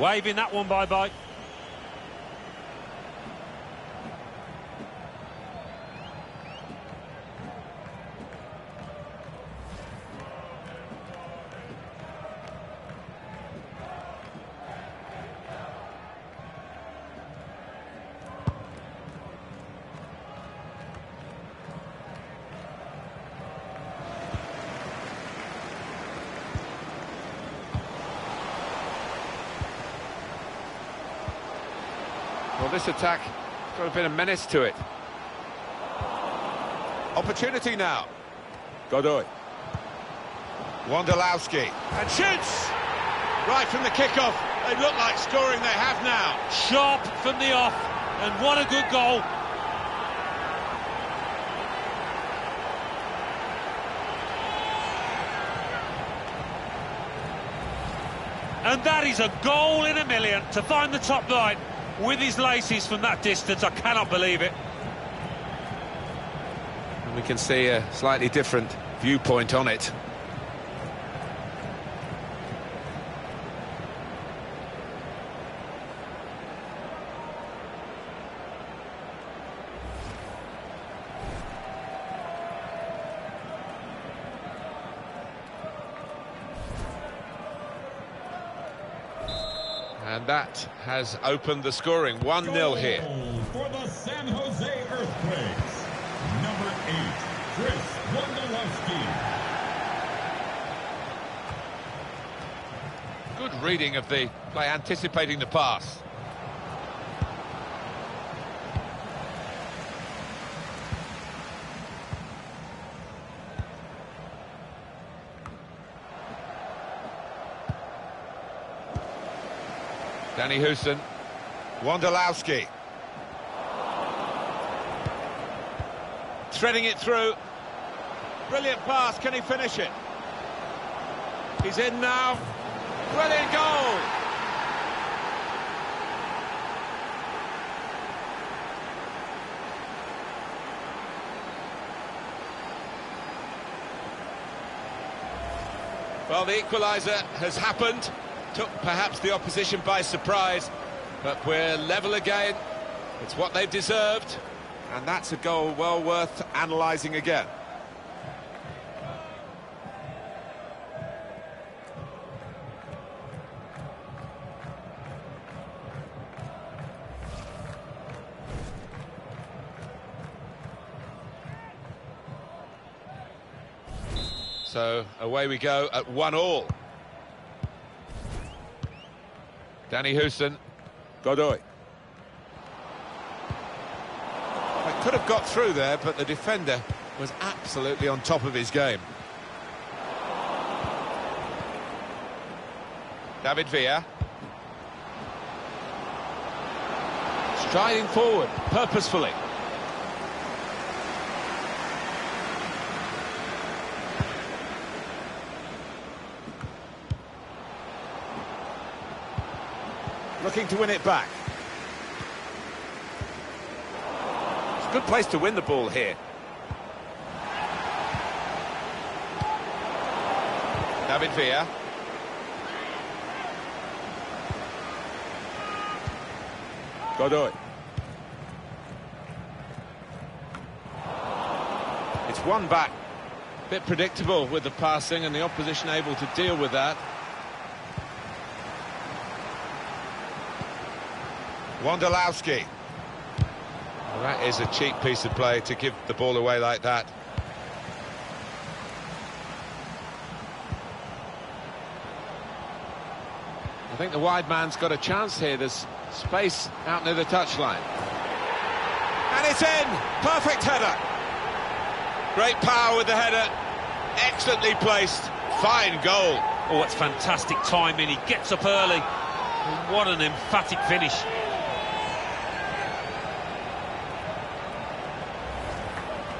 waving that one bye-bye. Well, this attack got a bit of menace to it. Opportunity now. Godoy. Wondolowski. And shoots! Right from the kickoff. They look like scoring they have now. Sharp from the off, and what a good goal. And that is a goal in a million to find the top line with his laces from that distance. I cannot believe it. And we can see a slightly different viewpoint on it. And that has opened the scoring. 1-0 here. For the San Jose Earthquakes, number eight, Chris Wondolowski. Good reading of the play, anticipating the pass. Danny Hoesen. Wondolowski. Threading it through. Brilliant pass. Can he finish it? He's in now. Brilliant goal. Well, the equaliser has happened. Took perhaps the opposition by surprise, but we're level again. It's what they've deserved. And that's a goal well worth analysing again. So away we go at one all. Danny Hoesen. Godoy. They could have got through there, but the defender was absolutely on top of his game. David Villa. Striding forward, purposefully. Looking to win it back. It's a good place to win the ball here. David Villa. Godoy. It's one back. Bit predictable with the passing and the opposition able to deal with that. Wondolowski. Well, that is a cheap piece of play to give the ball away like that. I think the wide man's got a chance here. There's space out near the touchline. And it's in! Perfect header! Great power with the header. Excellently placed. Fine goal. Oh, it's fantastic timing. He gets up early. What an emphatic finish.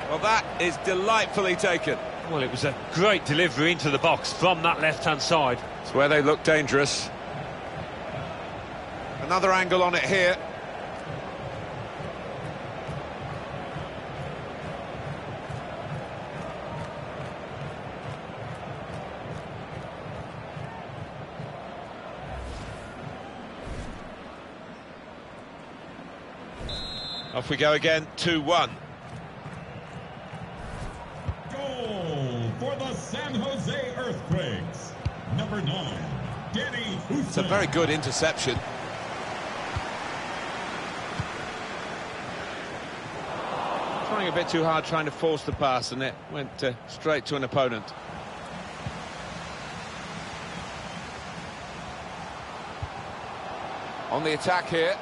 Well, that is delightfully taken. Well, it was a great delivery into the box from that left-hand side. It's where they look dangerous. Another angle on it here. Off we go again, 2-1. It's a very good interception. Trying a bit too hard, trying to force the pass, and it went uh, straight to an opponent. On the attack here.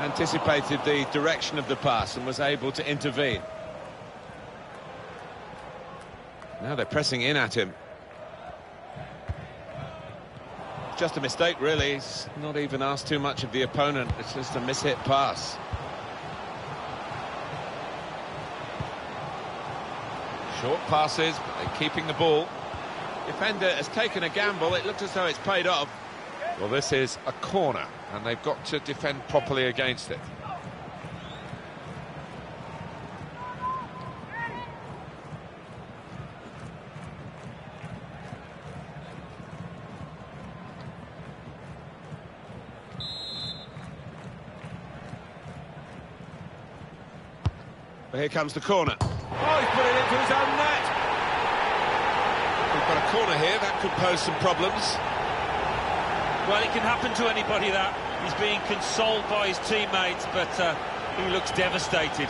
Anticipated the direction of the pass and was able to intervene. Now they're pressing in at him. Just a mistake, really. He's not even asked too much of the opponent. It's just a mishit pass. Short passes, but they're keeping the ball. Defender has taken a gamble. It looks as though it's paid off. Well, this is a corner, and they've got to defend properly against it. But here comes the corner. Oh, he's put it into his own net. We've got a corner here, that could pose some problems. Well, it can happen to anybody that. He's being consoled by his teammates, but uh, he looks devastated.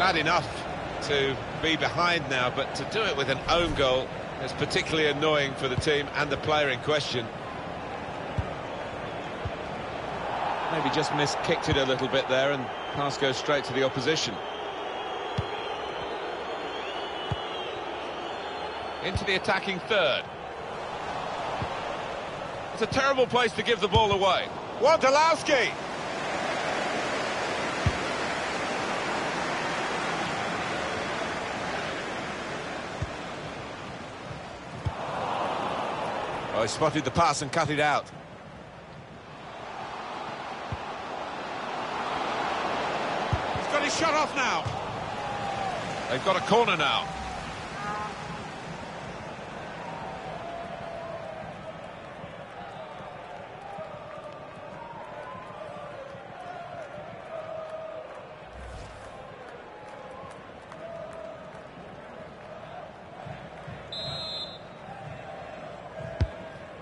Bad enough to be behind now, but to do it with an own goal is particularly annoying for the team and the player in question. Maybe just miskicked it a little bit there and pass goes straight to the opposition. Into the attacking third. It's a terrible place to give the ball away. Wondolowski! Oh, he spotted the pass and cut it out. He's got his shot off now. They've got a corner now.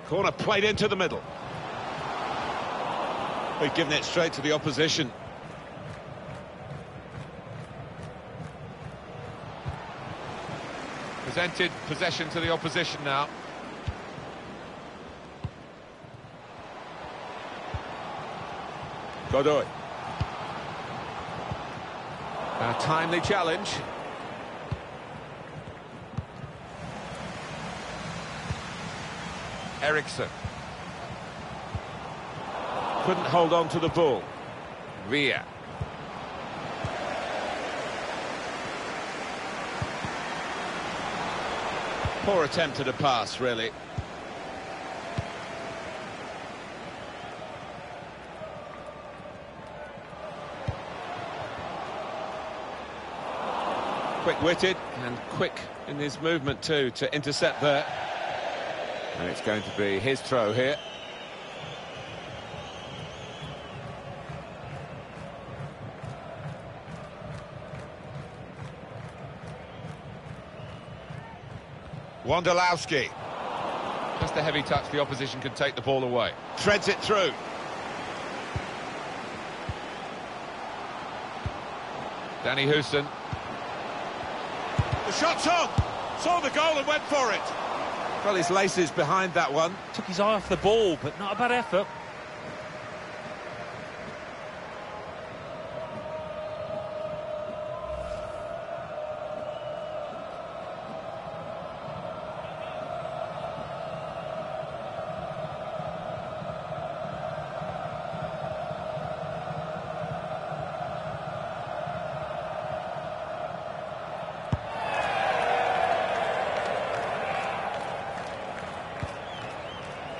Corner played into the middle. They've given it straight to the opposition. Presented possession to the opposition now. Godoy. A timely challenge. Eriksson. Couldn't hold on to the ball. Villa. Poor attempt at a pass, really. Quick-witted and quick in his movement too to intercept there. And it's going to be his throw here. Wondolowski. Just a heavy touch, the opposition can take the ball away. Threads it through. Danny Hoesen. The shot's on! Saw the goal and went for it. Well, his laces behind that one. Took his eye off the ball, but not a bad effort.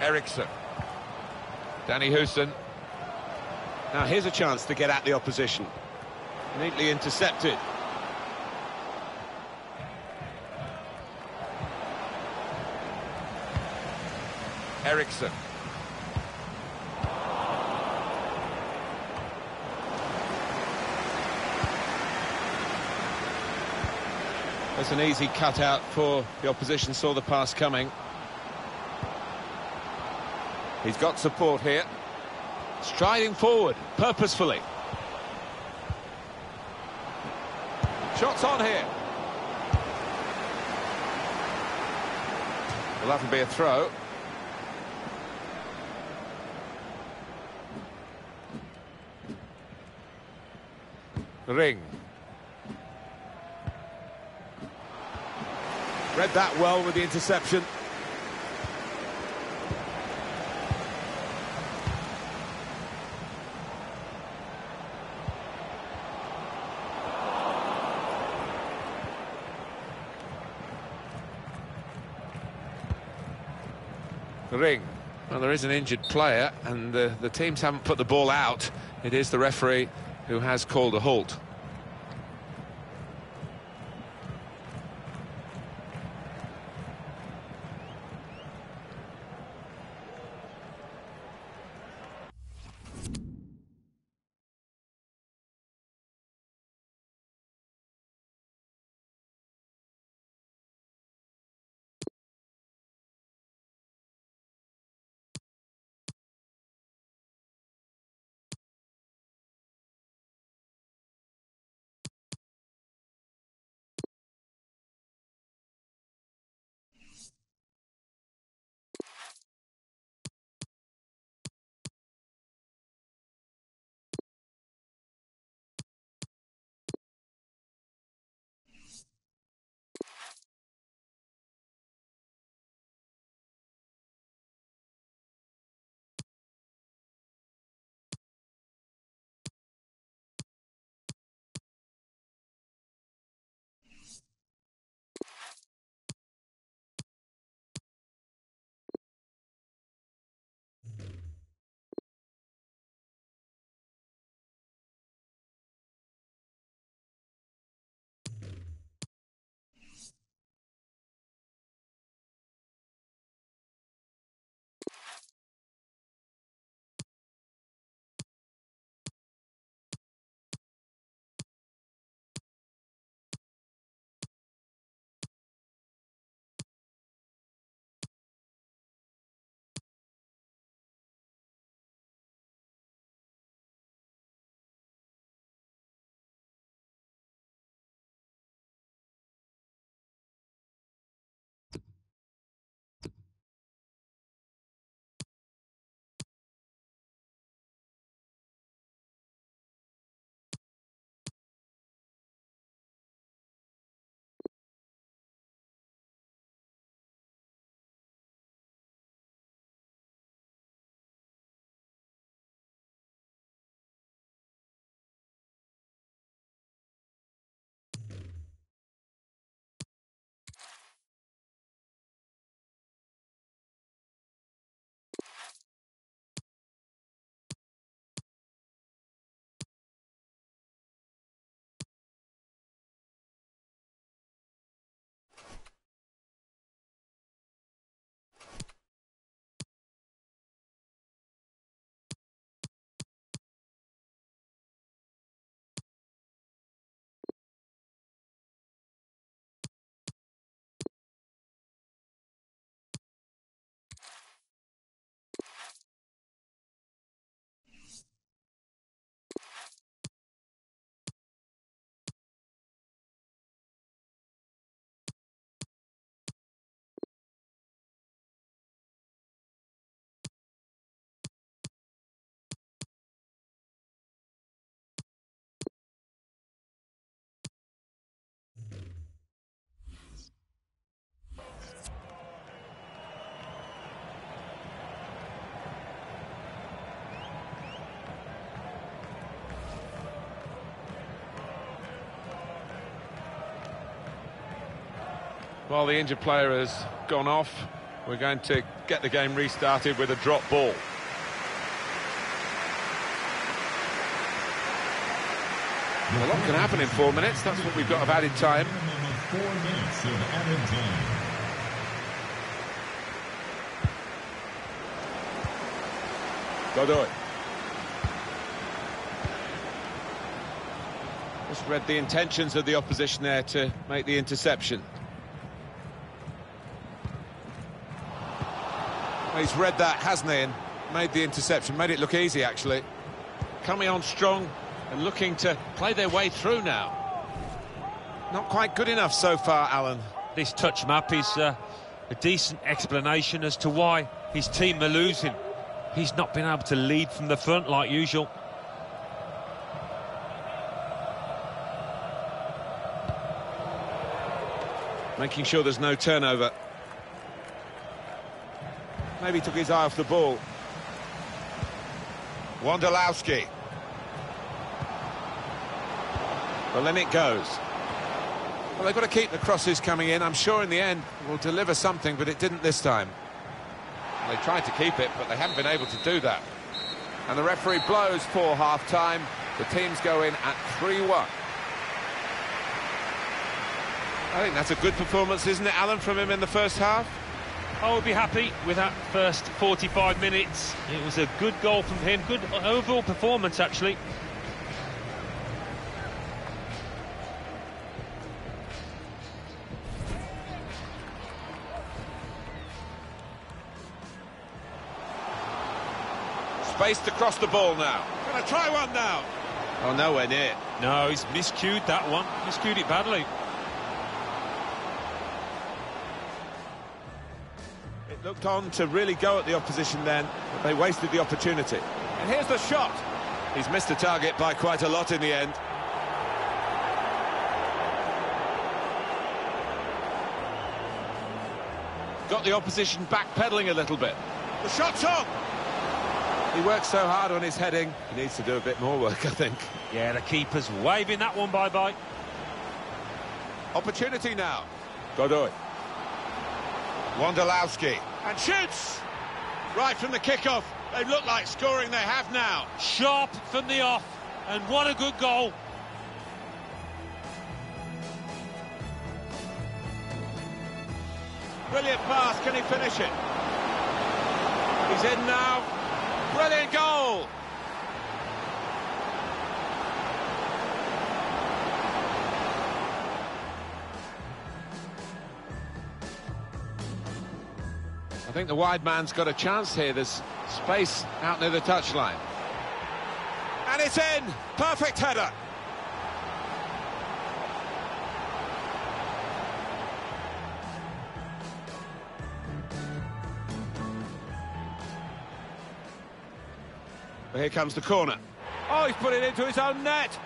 Eriksson. Danny Hoesen. Now here's a chance to get at the opposition. Neatly intercepted. Eriksson. That's an easy cutout for the opposition, saw the pass coming. He's got support here. Striding forward, purposefully. Shots on here. Well, that'll be a throw. Ring. Read that well with the interception. Ring. Well, there is an injured player, and the, the teams haven't put the ball out. It is the referee who has called a halt. While the injured player has gone off, we're going to get the game restarted with a drop ball. A lot can happen in four minutes. That's what we've got of added time. Four minutes of added time. Godoy. Just read the intentions of the opposition there to make the interception. He's read that, hasn't he, and made the interception. Made it look easy, actually. Coming on strong and looking to play their way through now. Not quite good enough so far, Alan. This touch map is uh, a decent explanation as to why his team are losing. He's not been able to lead from the front like usual. Making sure there's no turnover. Maybe took his eye off the ball. Wondolowski. Well, then it goes. Well, they've got to keep the crosses coming in. I'm sure in the end will deliver something, but it didn't this time. They tried to keep it, but they haven't been able to do that. And the referee blows for half-time. The teams go in at 3-1. I think that's a good performance, isn't it, Alan, from him in the first half? I would be happy with that first 45 minutes. It was a good goal from him, good overall performance actually. Spaced across the ball now. Gonna try one now. Oh, nowhere near. No, he's miscued that one, miscued it badly. It looked on to really go at the opposition then, but they wasted the opportunity. And here's the shot. He's missed the target by quite a lot in the end. Got the opposition backpedaling a little bit. The shot's on! He works so hard on his heading, he needs to do a bit more work, I think. Yeah, the keeper's waving that one bye-bye. Opportunity now. Godoy. Wondolowski. And shoots! Right from the kickoff. They look like scoring, they have now. Sharp from the off, and what a good goal. Brilliant pass, can he finish it? He's in now. Brilliant goal! Think the wide man's got a chance here. There's space out near the touchline. And it's in! Perfect header! Here comes the corner. Oh, he's put it into his own net.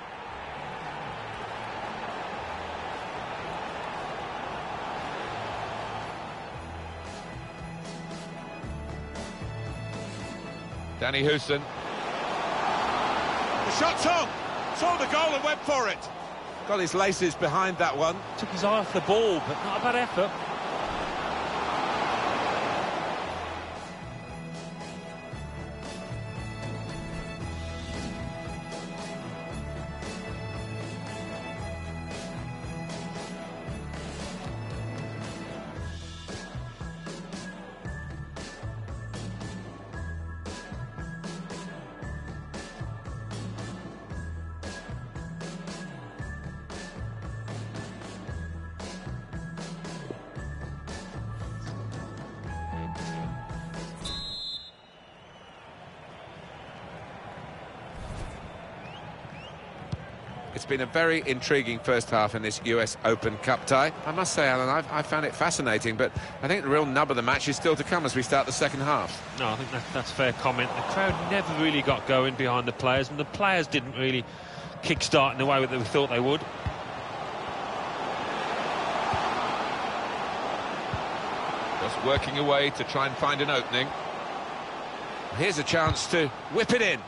Danny Hoesen. The shot's on. Saw the goal and went for it. Got his laces behind that one. Took his eye off the ball, but not a bad effort. Been a very intriguing first half in this US Open Cup tie. I must say, Alan, I've, I found it fascinating, but I think the real nub of the match is still to come as we start the second half. No, I think that, that's a fair comment. The crowd never really got going behind the players, and the players didn't really kick-start in the way that we thought they would. Just working away to try and find an opening. Here's a chance to whip it in.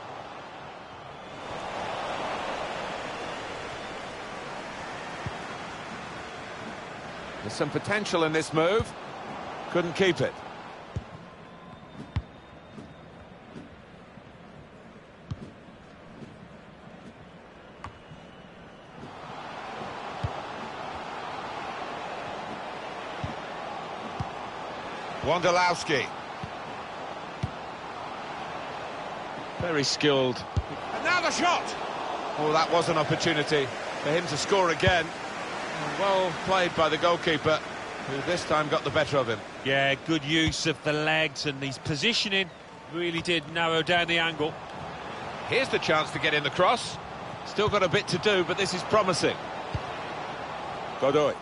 There's some potential in this move. Couldn't keep it. Wondolowski. Very skilled. Another shot! Oh, that was an opportunity for him to score again. Well played by the goalkeeper, who this time got the better of him. Yeah, good use of the legs and his positioning really did narrow down the angle. Here's the chance to get in the cross. Still got a bit to do, but this is promising. Godoy.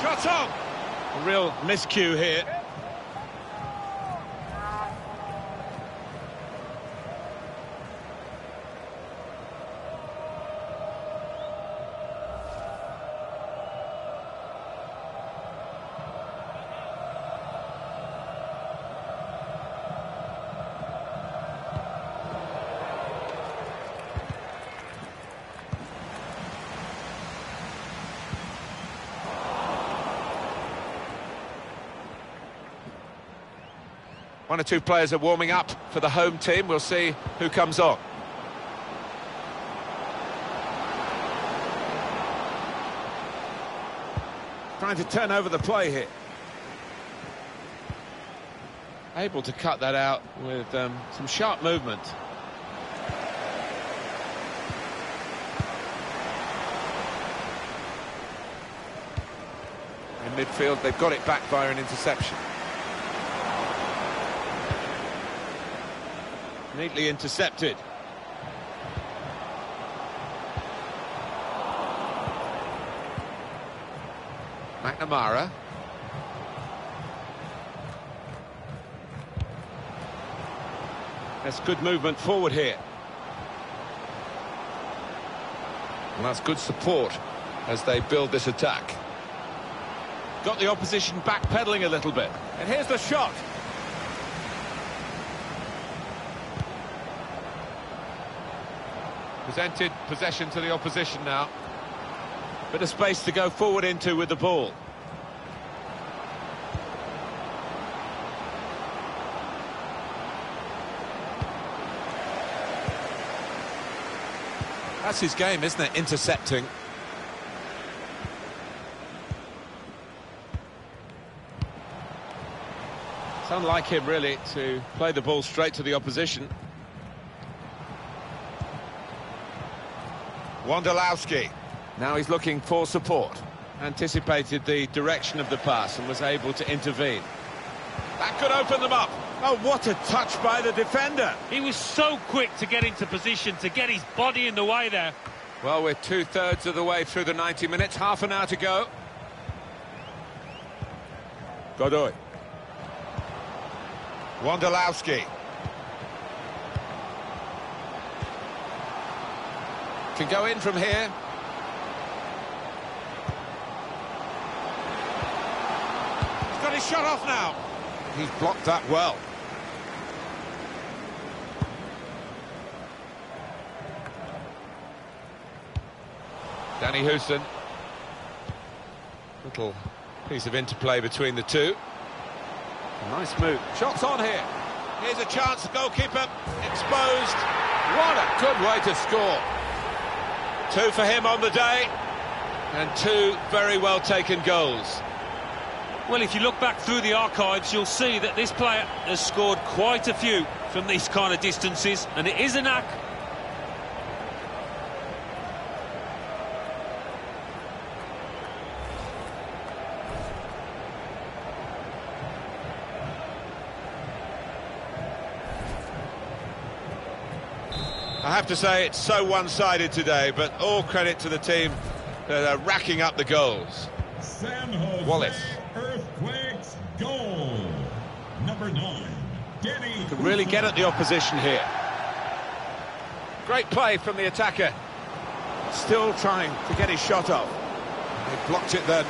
Shot on! A real miscue here. One or two players are warming up for the home team. We'll see who comes on. Trying to turn over the play here. Able to cut that out with um, some sharp movement. In midfield, they've got it back via an interception. Neatly intercepted. McNamara. That's good movement forward here. And that's good support as they build this attack. Got the opposition backpedaling a little bit. And here's the shot. Presented possession to the opposition now. Bit of space to go forward into with the ball. That's his game, isn't it? Intercepting. It's unlike him, really, to play the ball straight to the opposition. Wondolowski. Now he's looking for support. Anticipated the direction of the pass and was able to intervene. That could open them up. Oh, what a touch by the defender. He was so quick to get into position, to get his body in the way there. Well, we're two-thirds of the way through the 90 minutes, half an hour to go. Godoy. Wondolowski. Can go in from here. He's got his shot off now. He's blocked that well. Danny Hoesen. Little piece of interplay between the two. Nice move. Shots on here. Here's a chance. The Goalkeeper exposed. What a good way to score. Two for him on the day. And two very well taken goals. Well, if you look back through the archives, you'll see that this player has scored quite a few from these kind of distances, and it is a knack. Have to say it's so one-sided today, but all credit to the team that are racking up the goals. San Jose Wallace. Earthquakes goal. Number nine, Danny. Can really get at the opposition here. Great play from the attacker. Still trying to get his shot off. They blocked it then.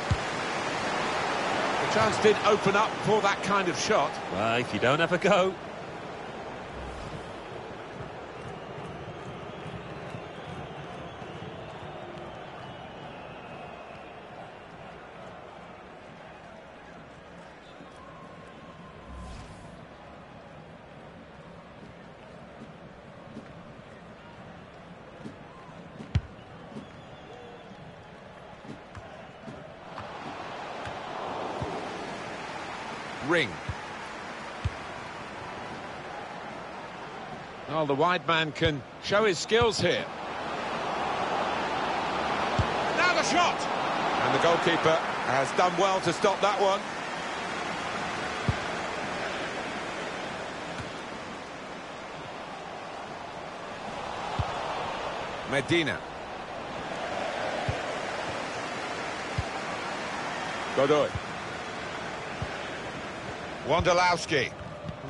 The chance did open up for that kind of shot. Well, if you don't have a go, Well, the wide man can show his skills here. Now the shot! And the goalkeeper has done well to stop that one. Medina. Godoy. Wondolowski.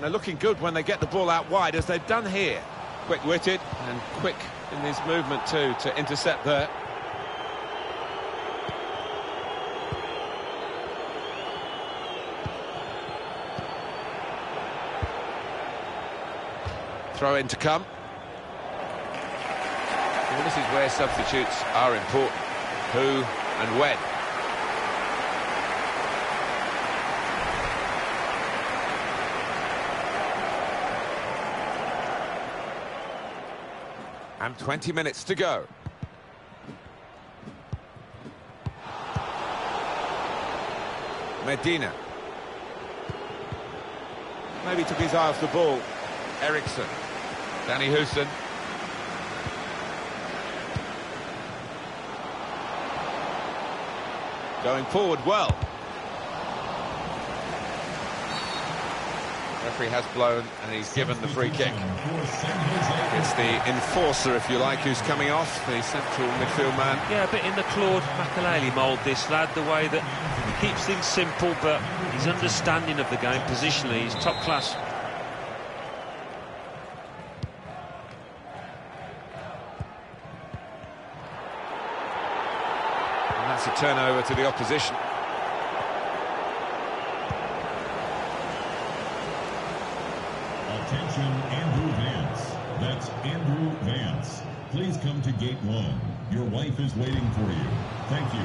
And they're looking good when they get the ball out wide, as they've done here. Quick-witted and quick in his movement too, to intercept there. Throw in to come. Well, this is where substitutes are important. Who and when. And 20 minutes to go. Medina. Maybe took his eye off the ball. Eriksson. Danny Hoesen. Going forward well. Referee has blown and he's given the free kick. For San Jose It's the enforcer, if you like, who's coming off, the central midfield man. Yeah, a bit in the Claude Makelele mould, this lad, the way that he keeps things simple, but his understanding of the game positionally is top class. And that's a turnover to the opposition. To gate one. Your wife is waiting for you. Thank you.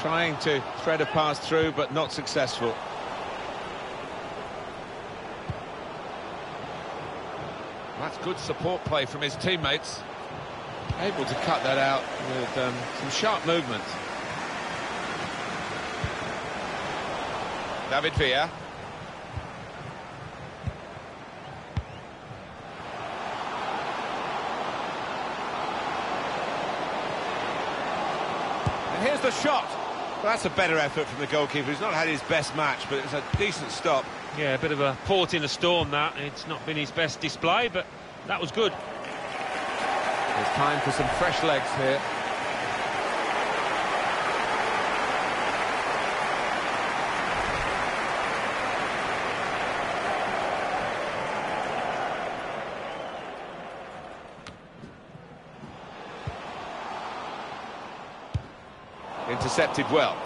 Trying to thread a pass through, but not successful. That's good support play from his teammates. Able to cut that out with um, some sharp movement. David Villa. And here's the shot. Well, that's a better effort from the goalkeeper. He's not had his best match, but it's a decent stop. Yeah, a bit of a port in a storm, that. It's not been his best display, but that was good. It's time for some fresh legs here. Intercepted well.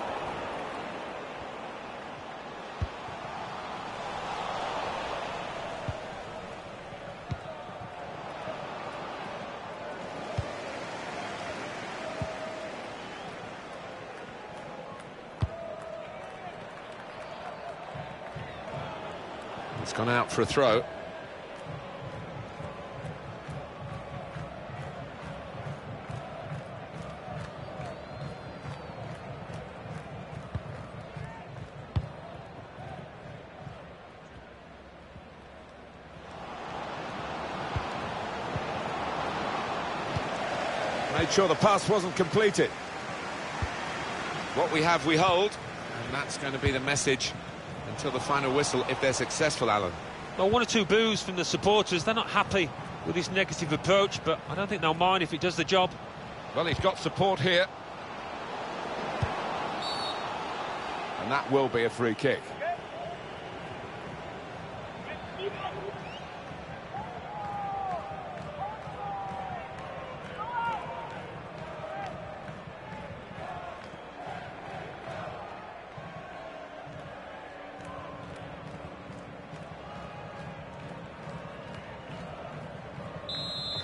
It's gone out for a throw. Sure the pass wasn't completed. What we have, we hold. And that's going to be the message until the final whistle if they're successful, Alan. Well, one or two boos from the supporters. They're not happy with this negative approach, but I don't think they'll mind if it does the job. Well, he's got support here. And that will be a free kick.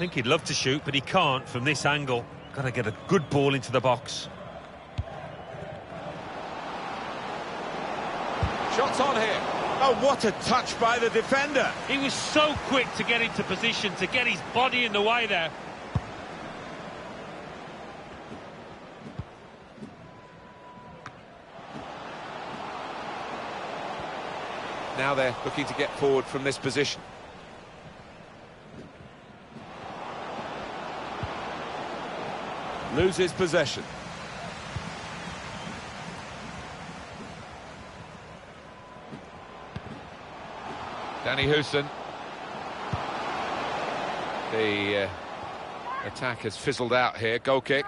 think he'd love to shoot, but he can't from this angle. Got to get a good ball into the box. Shots on here. Oh, what a touch by the defender. He was so quick to get into position, to get his body in the way there. Now they're looking to get forward from this position. Loses possession. Danny Hoesen. The uh, attack has fizzled out here. Goal kick.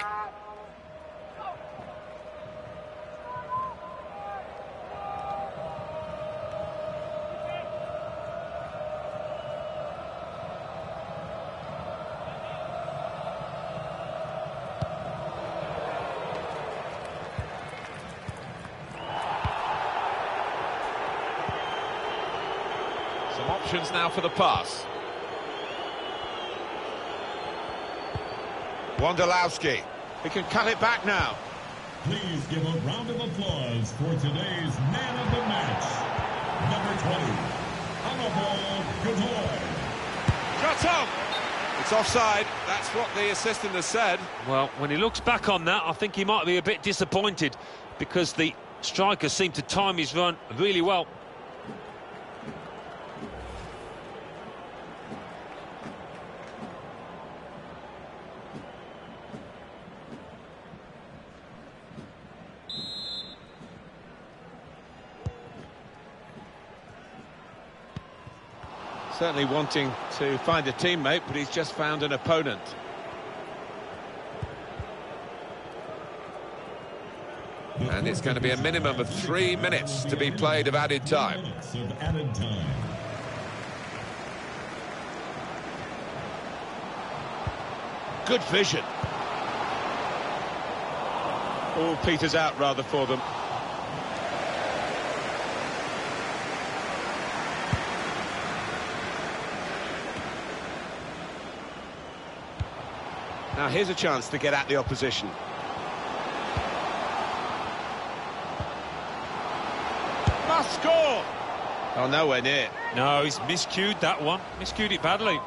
Some options now for the pass. Wondolowski. He can cut it back now. Please give a round of applause for today's man of the match, number 20, Anibal Godoy. Shot on! It's offside. That's what the assistant has said. Well, when he looks back on that, I think he might be a bit disappointed because the striker seemed to time his run really well. Certainly wanting to find a teammate, but he's just found an opponent. And it's going to be a minimum of three minutes to be played of added time. Of added time. Good vision. All peters out rather for them. Now here's a chance to get at the opposition. Must score! Oh, nowhere near. No, he's miscued that one. Miscued it badly.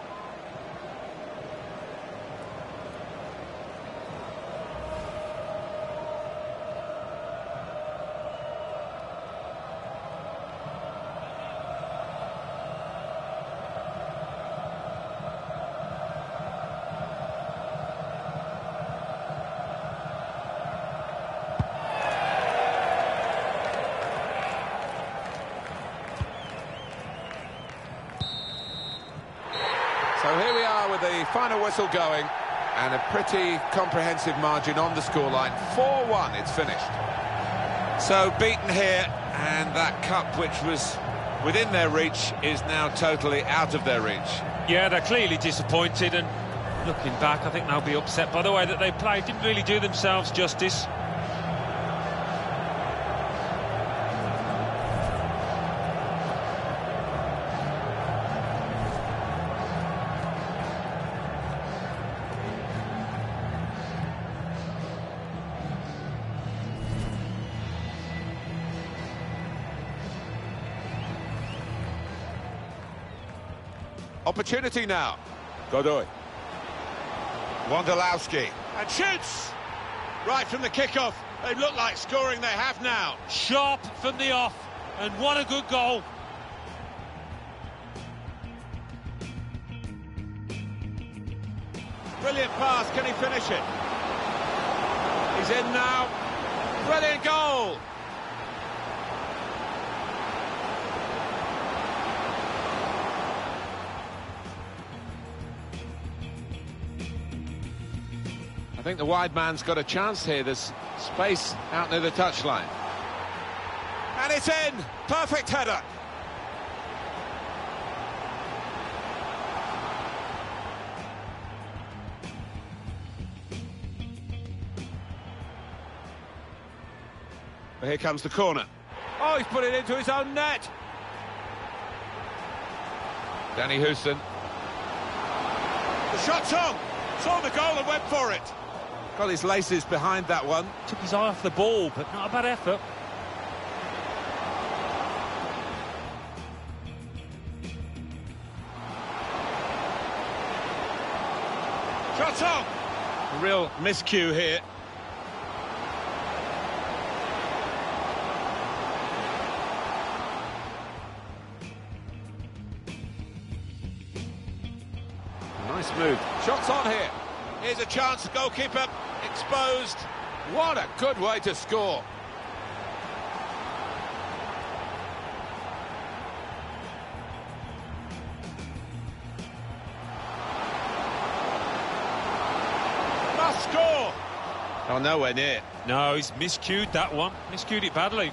Whistle going and a pretty comprehensive margin on the scoreline. 4-1, it's finished. So beaten here, and that cup, which was within their reach, is now totally out of their reach. Yeah, they're clearly disappointed and looking back, I think they'll be upset by the way that they played. Didn't really do themselves justice. Opportunity now. Godoy. Wondolowski. And shoots! Right from the kickoff. They look like scoring they have now. Sharp from the off, and what a good goal. Brilliant pass. Can he finish it? He's in now. Brilliant goal. Think the wide man's got a chance here. There's space out near the touchline. And it's in. Perfect header. Here comes the corner. Oh, he's put it into his own net. Danny Hoesen. The shot's on. Saw the goal and went for it. Got his laces behind that one. Took his eye off the ball, but not a bad effort. Shot on! Real miscue here. Nice move. Shots on here. Here's a chance, goalkeeper exposed. What a good way to score. Must score. Oh, nowhere near. No, he's miscued that one. Miscued it badly.